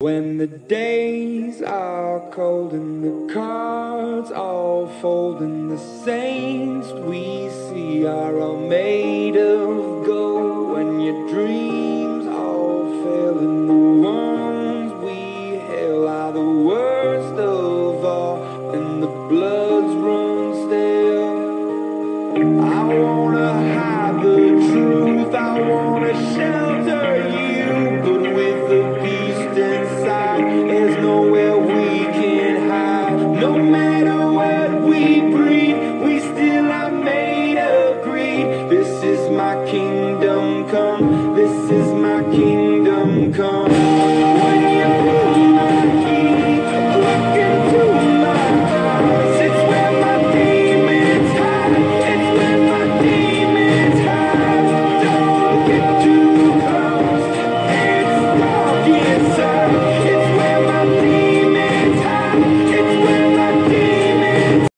When the days are cold and the cards all fold and the saints we see are all made of my